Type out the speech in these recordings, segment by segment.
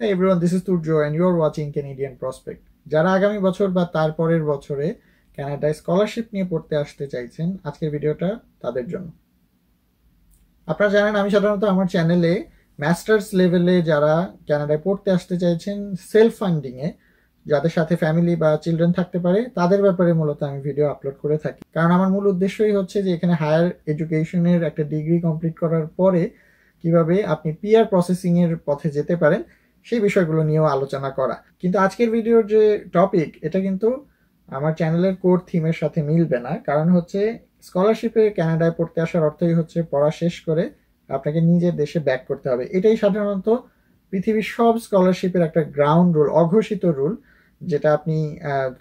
Hey everyone, this is Turjo and you're watching Canadian Prospect. যারা আগামী বছর বা তারপরের বছরে কানাডায় স্কলারশিপ নিয়ে পড়তে আসতে চাইছেন আজকের ভিডিওটা তাদের জন্য আপনারা জানেন আমি সাধারণত আমার চ্যানেলে মাস্টার্স লেভেলে যারা কানাডায় পড়তে আসতে চাইছেন সেলফ ফান্ডিংয়ে যাদের সাথে ফ্যামিলি বা চিলড্রেন থাকতে পারে তাদের ব্যাপারে মূলত আমি ভিডিও আপলোড করে থাকি কারণ আমার মূল উদ্দেশ্যই হচ্ছে যে এখানে হায়ার এডুকেশনের একটা ডিগ্রি কমপ্লিট করার পরে কীভাবে আপনি পিআর প্রসেসিং এর পথে যেতে পারেন সেই বিষয়গুলো নিয়েও আলোচনা করা। কিন্তু আজকের ভিডিওর যে টপিক এটা কিন্তু আমার চ্যানেলের কোর থিমের সাথে মিলবে না। কারণ হচ্ছে স্কলারশিপে কানাডায় পড়তে আসার অর্থই হচ্ছে পড়া শেষ করে আপনাকে নিজের দেশে ব্যাক করতে হবে। এটাই সাধারণত পৃথিবীর সব স্কলারশিপের একটা গ্রাউন্ড রুল অঘোষিত রুল যেটা আপনি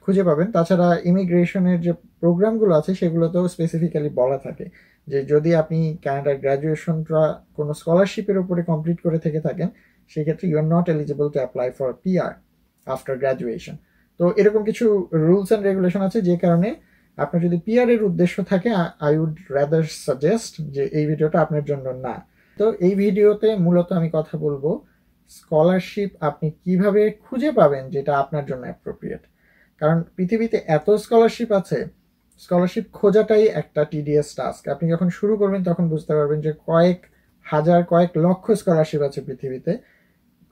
খুঁজে পাবেন। তাছাড়া ইমিগ্রেশনের যে প্রোগ্রামগুলো আছে, সেগুলোতেও স্পেসিফিক্যালি বলা থাকে যে যদি আপনি কানাডার গ্র্যাজুয়েশনটা কোনো স্কলারশিপের উপরে কমপ্লিট করে থেকে থাকেন সেক্ষেত্রে you are not eligible to apply for PR after graduation তো এরকম কিছু রুলস অ্যান্ড রেগুলেশন আছে যে কারণে আপনার যদি পিআর এর উদ্দেশ্য থাকে আই উড রাদার সাজেস্ট যে এই ভিডিওটা আপনার জন্য না। তো এই ভিডিওতে মূলত আমি কথা বলব স্কলারশিপ আপনি কীভাবে খুঁজে পাবেন যেটা আপনার জন্য অ্যাপ্রোপ্রিয়েট কারণ পৃথিবীতে এত স্কলারশিপ আছে স্কলারশিপ খোঁজাটাই একটা টিডিএস টাস্ক আপনি যখন শুরু করবেন তখন বুঝতে পারবেন যে কয়েক হাজার, কয়েক লক্ষ স্কলারশিপ আছে পৃথিবীতে।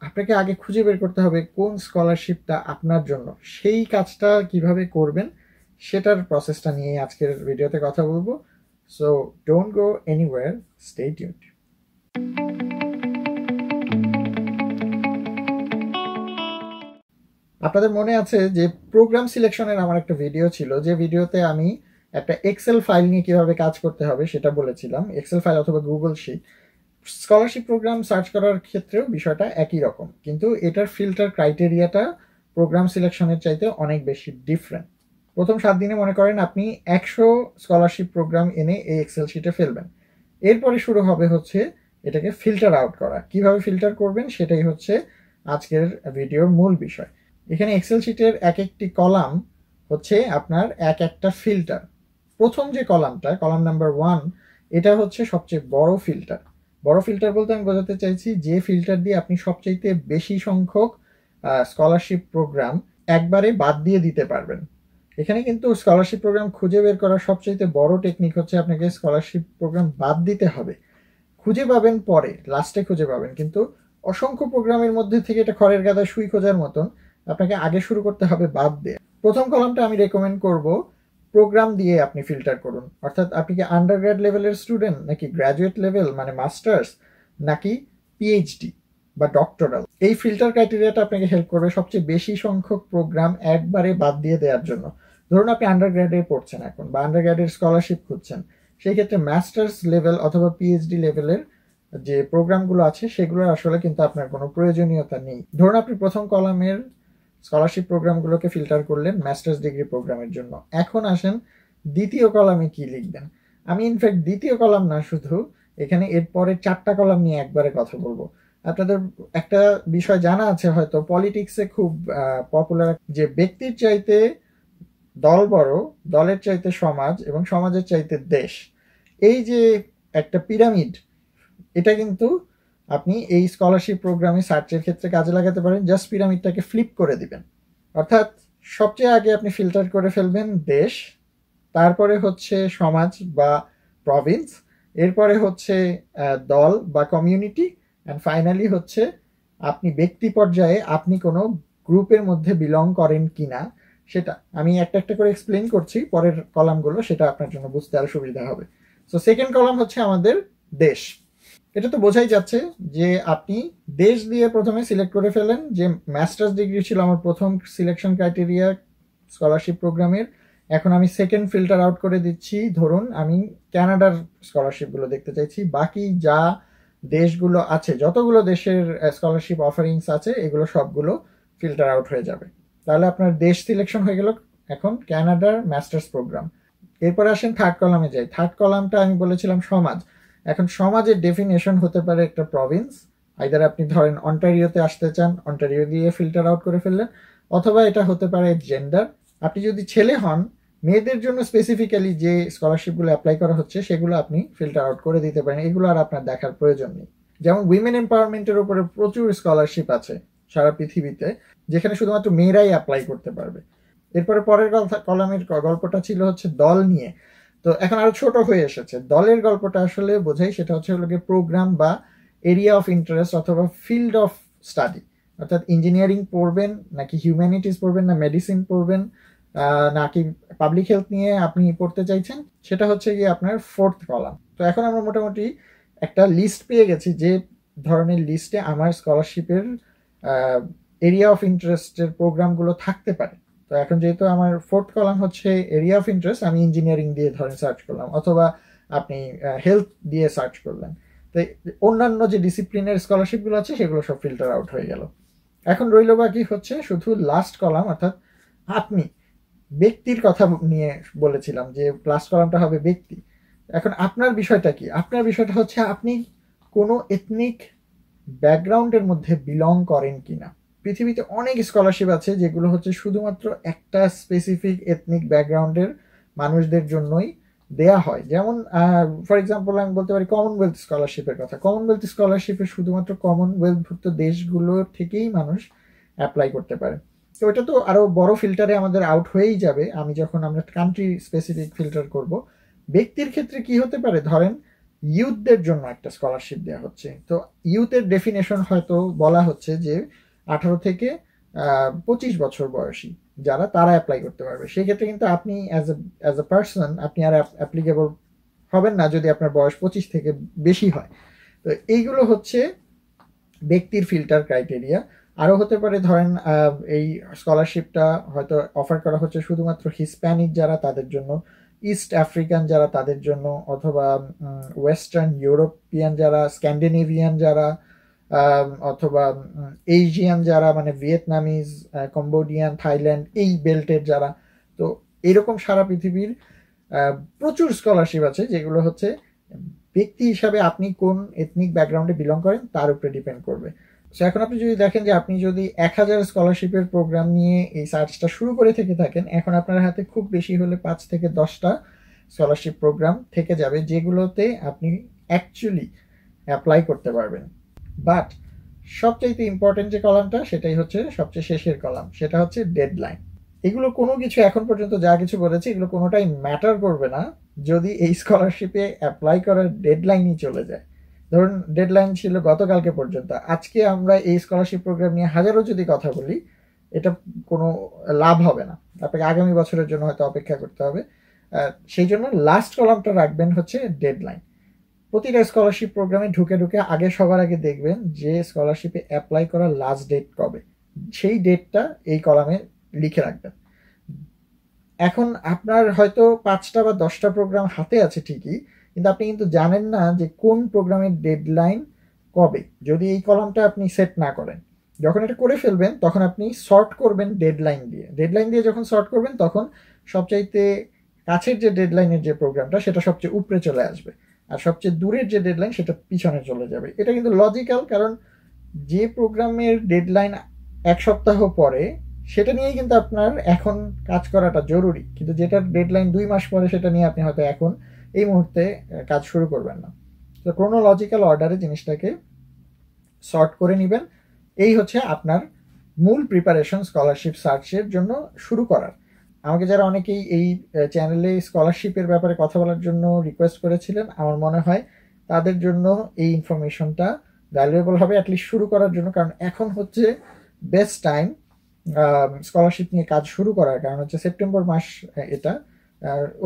আপনাকে আগে খুঁজে বের করতে হবে কোন স্কলারশিপটা আপনার জন্য। সেই কাজটা কীভাবে করবেন সেটার প্রসেসটা নিয়ে আজকের ভিডিওতে কথা বলব। So don't go anywhere stay tuned আপনাদের মনে আছে যে প্রোগ্রাম সিলেকশনের আমার একটা ভিডিও ছিল। যে ভিডিওতে আমি একটা এক্সেল ফাইল নিয়ে কীভাবে কাজ করতে হবে সেটা বলেছিলাম। এক্সেল ফাইল অথবা Google sheet scholarship program search করার ক্ষেত্রেও বিষয়টা একই রকম। কিন্তু এটার ফিল্টার ক্রাইটেরিয়াটা প্রোগ্রাম সিলেকশনের চাইতে অনেক বেশি ডিফারেন্ট প্রথম সাত দিনে মনে করেন আপনি একশো স্কলারশিপ প্রোগ্রাম এনে এই এক্সেল শিটে ফেলবেন। এরপরে শুরু হবে হচ্ছে এটাকে ফিল্টার আউট করা। কীভাবে ফিল্টার করবেন সেটাই হচ্ছে আজকের ভিডিওর মূল বিষয়। এখানে এক্সেল শিটের এক একটি কলাম হচ্ছে আপনার এক একটা ফিল্টার প্রথম যে কলামটা, কলাম নাম্বার ওয়ান এটা হচ্ছে সবচেয়ে বড় ফিল্টার বড় ফিল্টার বলতে আমি বোঝাতে চাইছি যে ফিল্টার দিয়ে আপনি সবচাইতে বেশি সংখ্যক স্কলারশিপ প্রোগ্রাম একবারে বাদ দিয়ে দিতে পারবেন। এখানে কিন্তু স্কলারশিপ প্রোগ্রাম খুঁজে বের করার সবচাইতে বড় টেকনিক হচ্ছে আপনাকে স্কলারশিপ প্রোগ্রাম বাদ দিতে হবে। খুঁজে পাবেন পরে লাস্টে খুঁজে পাবেন, কিন্তু অসংখ্য প্রোগ্রামের মধ্যে থেকে এটা খড়ের গাদা সুই খোঁজার মতন আপনাকে আগে শুরু করতে হবে বাদ দিয়ে। প্রথম কলামটা আমি রেকমেন্ড করব প্রোগ্রাম দিয়ে আপনি ফিল্টার করুন। অর্থাৎ আপনি কি আন্ডার গ্র্যাড লেভেলের স্টুডেন্ট নাকি গ্র্যাজুয়েট লেভেল মানে মাস্টার্স নাকি পিএইচডি বা ডক্টরাল এই ফিল্টার ক্রাইটেরিয়াটা আপনাকে হেল্প করবে সবচেয়ে বেশি সংখ্যক প্রোগ্রাম একবারে বাদ দিয়ে দেওয়ার জন্য। ধরুন আপনি আন্ডার গ্র্যাডে পড়ছেন এখন বা আন্ডার গ্র্যাডের স্কলারশিপ খুঁজছেন। সেই ক্ষেত্রে মাস্টার্স লেভেল অথবা পিএইচডি লেভেলের যে প্রোগ্রামগুলো আছে, সেগুলোর আসলে কিন্তু আপনার কোনো প্রয়োজনীয়তা নেই। ধরুন আপনি প্রথম কলামের স্কলারশিপ প্রোগ্রামগুলোকে ফিল্টার করলেন মাস্টার্স ডিগ্রি প্রোগ্রামের জন্য। এখন আসেন দ্বিতীয় কলামে কি লিখবেন? আমি ইনফ্যাক্ট দ্বিতীয় কলাম না, শুধু এখানে এরপরে চারটা কলাম নিয়ে একবারে কথা বলব। আপনাদের একটা বিষয় জানা আছে হয়তো পলিটিক্সে খুব পপুলার যে ব্যক্তির চাইতে দল বড়, দলের চাইতে সমাজ এবং সমাজের চাইতে দেশ। এই যে একটা পিরামিড, এটা কিন্তু আপনি এই স্কলারশিপ প্রোগ্রামে সার্চের ক্ষেত্রে কাজে লাগাতে পারেন জাস্ট পিরামিডটাকে ফ্লিপ করে দিবেন। অর্থাৎ সবচেয়ে আগে আপনি ফিল্টার করে ফেলবেন দেশ, তারপরে হচ্ছে সমাজ বা প্রভিন্স এরপরে হচ্ছে দল বা কমিউনিটি অ্যান্ড ফাইনালি হচ্ছে আপনি ব্যক্তি পর্যায়ে আপনি কোনো গ্রুপের মধ্যে বিলং করেন কি না সেটা আমি একটা একটা করে এক্সপ্লেন করছি, পরের কলামগুলো সেটা আপনার জন্য বুঝতে আরও সুবিধা হবে। সো সেকেন্ড কলাম হচ্ছে আমাদের দেশ। এটা তো বোঝাই যাচ্ছে যে আপনি দেশ দিয়ে প্রথমে সিলেক্ট করে ফেলেন যে মাস্টার্স ডিগ্রি ছিল আমার প্রথম সিলেকশন ক্রাইটেরিয়া স্কলারশিপ প্রোগ্রামের। এখন আমি সেকেন্ড ফিল্টার আউট করে দিচ্ছি। ধরুন আমি ক্যানাডার স্কলারশিপগুলো দেখতে চাইছি। বাকি যা দেশগুলো আছে, যতগুলো দেশের স্কলারশিপ অফারিংস আছে, এগুলো সবগুলো ফিল্টার আউট হয়ে যাবে। তাহলে আপনার দেশ সিলেকশন হয়ে গেল এখন ক্যানাডার মাস্টার্স প্রোগ্রাম এরপর আসেন থার্ড কলামে যাই। থার্ড কলামটা আমি বলেছিলাম সমাজ। এখন সমাজের ডেফিনেশন হতে পারে একটা প্রভিন্স আইদার আপনি ধরেন অন্টারিওতে আসতে চান অন্টারিও দিয়ে ফিল্টার আউট করে ফেললেন, অথবা এটা হতে পারে জেন্ডার আপনি যদি ছেলে হন, মেয়েদের জন্য স্পেসিফিক্যালি যে স্কলারশিপগুলো অ্যাপ্লাই করা হচ্ছে, সেগুলো আপনি ফিল্টার আউট করে দিতে পারেন। এগুলো আর আপনার দেখার প্রয়োজন নেই। যেমন উইমেন এম্পাওয়ারমেন্টের উপরে প্রচুর স্কলারশিপ আছে সারা পৃথিবীতে, যেখানে শুধুমাত্র মেয়েরাই অ্যাপ্লাই করতে পারবে। এরপরে পরের কলামের গল্পটা ছিল হচ্ছে দল নিয়ে। তো এখন আরও ছোট হয়ে এসেছে। দলের গল্পটা আসলে বোঝাই সেটা হচ্ছে হলো প্রোগ্রাম বা এরিয়া অফ ইন্টারেস্ট অথবা ফিল্ড অফ স্টাডি অর্থাৎ ইঞ্জিনিয়ারিং পড়বেন, নাকি হিউম্যানিটিস পড়বেন, না মেডিসিন পড়বেন নাকি পাবলিক হেলথ নিয়ে আপনি পড়তে চাইছেন, সেটা হচ্ছে গিয়ে আপনার ফোর্থ কলাম তো এখন আমরা মোটামুটি একটা লিস্ট পেয়ে গেছি যে ধরনের লিস্টে আমার স্কলারশিপের এরিয়া অফ ইন্টারেস্টের প্রোগ্রামগুলো থাকতে পারে। তো এখন যেহেতু আমার ফোর্থ কলাম হচ্ছে এরিয়া অফ ইন্টারেস্ট আমি ইঞ্জিনিয়ারিং দিয়ে ধরেন সার্চ করলাম, অথবা আপনি হেলথ দিয়ে সার্চ করলেন। তো অন্যান্য যে ডিসিপ্লিনের স্কলারশিপগুলো আছে, সেগুলো সব ফিল্টার আউট হয়ে গেল। এখন রইল বাকি হচ্ছে শুধু লাস্ট কলাম অর্থাৎ আপনি ব্যক্তির কথা নিয়ে বলেছিলাম যে লাস্ট কলামটা হবে ব্যক্তি। এখন আপনার বিষয়টা কি? আপনার বিষয়টা হচ্ছে আপনি কোনো এথনিক ব্যাকগ্রাউন্ডের মধ্যে বিলং করেন কিনা? পৃথিবীতে অনেক স্কলারশিপ আছে যেগুলো হচ্ছে শুধুমাত্র একটা স্পেসিফিক এথনিক ব্যাকগ্রাউন্ডের মানুষদের জন্যই দেয়া হয়। যেমন ফর এক্সাম্পল আমি বলতে পারি কমনওয়েলথ স্কলারশিপের কথা। কমনওয়েলথ স্কলারশিপে শুধুমাত্র কমনওয়েলথভুক্ত দেশগুলো থেকেই মানুষ অ্যাপ্লাই করতে পারে। তো এটা তো আরও বড় ফিল্টারে আমাদের আউট হয়েই যাবে। আমি যখন আমরা কান্ট্রি স্পেসিফিক ফিল্টার করব, ব্যক্তির ক্ষেত্রে কি হতে পারে? ধরেন ইউথদের জন্য একটা স্কলারশিপ দেওয়া হচ্ছে। তো ইউথের ডেফিনেশন হয়তো বলা হচ্ছে যে আঠারো থেকে পঁচিশ বছর বয়সী যারা, তারা অ্যাপ্লাই করতে পারবে। সেক্ষেত্রে কিন্তু আপনি as a as a person আপনি আর অ্যাপ্লিকেবল হবেন না যদি আপনার বয়স পঁচিশ থেকে বেশি হয়। তো এইগুলো হচ্ছে ব্যক্তির ফিল্টার ক্রাইটেরিয়া আরও হতে পারে ধরেন এই স্কলারশিপটা হয়তো অফার করা হচ্ছে শুধুমাত্র হিসপ্যানিক যারা তাদের জন্য ইস্ট আফ্রিকান যারা তাদের জন্য, অথবা ওয়েস্টার্ন ইউরোপিয়ান যারা স্ক্যান্ডিনেভিয়ান যারা অথবা এশিয়ান যারা মানে ভিয়েতনামিজ কম্বোডিয়ান থাইল্যান্ড এই বেল্টের যারা, তো এরকম সারা পৃথিবীর প্রচুর স্কলারশিপ আছে, যেগুলো হচ্ছে, ব্যক্তি হিসাবে আপনি কোন এথনিক ব্যাকগ্রাউন্ডে বিলং করেন, তার উপরে ডিপেন্ড করবে। সো এখন আপনি যদি দেখেন যে আপনি যদি এক হাজার স্কলারশিপের প্রোগ্রাম নিয়ে এই সার্চটা শুরু করে থেকে থাকেন, এখন আপনার হাতে খুব বেশি হলে পাঁচ থেকে দশটা স্কলারশিপ প্রোগ্রাম থেকে যাবে, যেগুলোতে আপনি অ্যাকচুয়ালি অ্যাপ্লাই করতে পারবেন। বাট সবচাইতে ইম্পর্টেন্ট যে কলামটা, সেটাই হচ্ছে সবচেয়ে শেষের কলাম। সেটা হচ্ছে ডেডলাইন এগুলো কোনো কিছু এখন পর্যন্ত যা কিছু বলেছে, এগুলো কোনোটাই ম্যাটার করবে না যদি এই স্কলারশিপে অ্যাপ্লাই করার ডেডলাইনই চলে যায়। ধরুন ডেডলাইন ছিল গতকালকে পর্যন্ত। আজকে আমরা এই স্কলারশিপ প্রোগ্রাম নিয়ে হাজারো যদি কথা বলি, এটা কোনো লাভ হবে না। আপনাকে আগামী বছরের জন্য হয়তো অপেক্ষা করতে হবে। সেই জন্য লাস্ট কলামটা রাখবেন হচ্ছে ডেডলাইন প্রতিটা স্কলারশিপ প্রোগ্রামে ঢুকে ঢুকে আগে সবার আগে দেখবেন যে স্কলারশিপে অ্যাপ্লাই করার লাস্ট ডেট কবে। সেই ডেটটা এই কলামে লিখে রাখবেন। এখন আপনার হয়তো পাঁচটা বা দশটা প্রোগ্রাম হাতে আছে ঠিকই, কিন্তু আপনি কিন্তু জানেন না যে কোন প্রোগ্রামের ডেডলাইন কবে। যদি এই কলামটা আপনি সেট না করেন, যখন এটা করে ফেলবেন, তখন আপনি শর্ট করবেন ডেডলাইন দিয়ে। ডেডলাইন দিয়ে যখন শর্ট করবেন, তখন সবচাইতে কাছের যে ডেডলাইনের যে প্রোগ্রামটা সেটা সবচেয়ে উপরে চলে আসবে। আর সবচেয়ে দূরের যে ডেডলাইন সেটা পিছনে চলে যাবে। এটা কিন্তু লজিক্যাল কারণ যে প্রোগ্রামের ডেডলাইন এক সপ্তাহ পরে, সেটা নিয়েই কিন্তু আপনার এখন কাজ করাটা জরুরি। কিন্তু যেটার ডেডলাইন দুই মাস পরে, সেটা নিয়ে আপনি হয়তো এখন এই মুহূর্তে কাজ শুরু করবেন না। তো ক্রোনোলজিক্যাল অর্ডারে জিনিসটাকে সর্ট করে নেবেন। এই হচ্ছে আপনার মূল প্রিপারেশন স্কলারশিপ সার্চের জন্য শুরু করার। আমাকে যারা অনেকেই এই চ্যানেলে স্কলারশিপের ব্যাপারে কথা বলার জন্য রিকোয়েস্ট করেছিলেন, আমার মনে হয় তাদের জন্য এই ইনফরমেশনটা ভ্যালুয়েবল হবে অ্যাটলিস্ট শুরু করার জন্য। কারণ এখন হচ্ছে বেস্ট টাইম স্কলারশিপ নিয়ে কাজ শুরু করার। কারণ হচ্ছে সেপ্টেম্বর মাস এটা।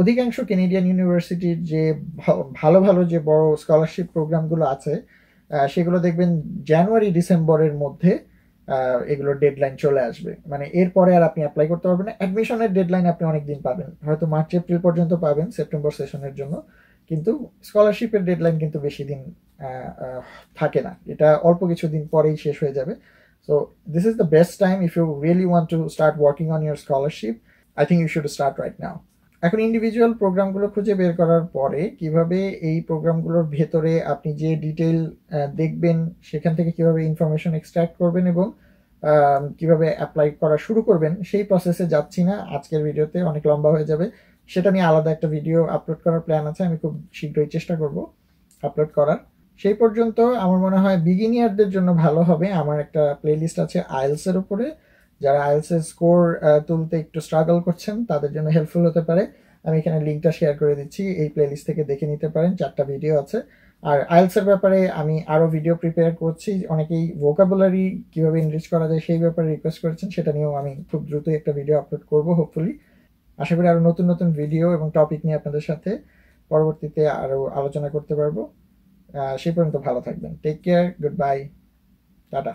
অধিকাংশ কেনেডিয়ান ইউনিভার্সিটির যে ভালো ভালো যে বড় স্কলারশিপ প্রোগ্রামগুলো আছে সেগুলো দেখবেন জানুয়ারি ডিসেম্বরের মধ্যে এগুলোর ডেডলাইন চলে আসবে। মানে এরপরে আর আপনি অ্যাপ্লাই করতে পারবেন না। অ্যাডমিশনের ডেডলাইন আপনি অনেক দিন পাবেন। হয়তো মার্চ এপ্রিল পর্যন্ত পাবেন সেপ্টেম্বর সেশনের জন্য। কিন্তু স্কলারশিপের ডেডলাইন কিন্তু বেশি দিন থাকে না। এটা অল্প কিছু দিন পরেই শেষ হয়ে যাবে। So this is the best time if you really want to start working on your scholarship I think you should start right now এখন ইন্ডিভিজুয়াল প্রোগ্রামগুলো খুঁজে বের করার পরে কীভাবে এই প্রোগ্রামগুলোর ভেতরে আপনি যে ডিটেল দেখবেন, সেখান থেকে কীভাবে ইনফরমেশন এক্সট্রাক্ট করবেন এবং কীভাবে অ্যাপ্লাই করা শুরু করবেন, সেই প্রসেসে যাচ্ছি না। আজকের ভিডিওতে অনেক লম্বা হয়ে যাবে। সেটা নিয়ে আলাদা একটা ভিডিও আপলোড করার প্ল্যান আছে, আমি খুব শীঘ্রই চেষ্টা করব আপলোড করার। সেই পর্যন্ত আমার মনে হয় বিগিনিয়ারদের জন্য ভালো হবে। আমার একটা প্লেলিস্ট আছে আইলসের উপরে। যারা আইএলসের স্কোর তুলতে একটু স্ট্রাগল করছেন, তাদের জন্য হেল্পফুল হতে পারে। আমি এখানে লিঙ্কটা শেয়ার করে দিচ্ছি, এই প্লেলিস্ট থেকে দেখে নিতে পারেন, চারটা ভিডিও আছে। আর আইএলসের ব্যাপারে আমি আরও ভিডিও প্রিপেয়ার করছি, অনেকেই ভোকাবুলারি কীভাবে ইনরিচ করা যায় সেই ব্যাপারে রিকোয়েস্ট করেছেন, সেটা নিয়েও আমি খুব দ্রুতই একটা ভিডিও আপলোড করব হোপফুলি আশা করি আরও নতুন নতুন ভিডিও এবং টপিক নিয়ে আপনাদের সাথে পরবর্তীতে আরও আলোচনা করতে পারব। সেই পর্যন্ত ভালো থাকবেন। Take care good bye tata.